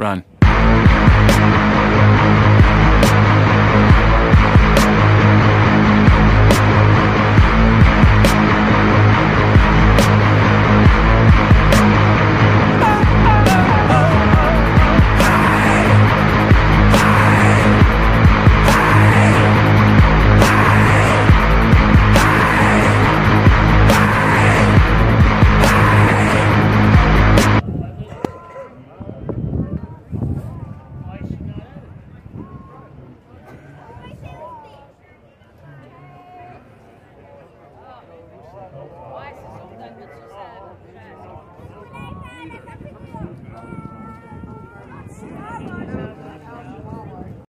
Run.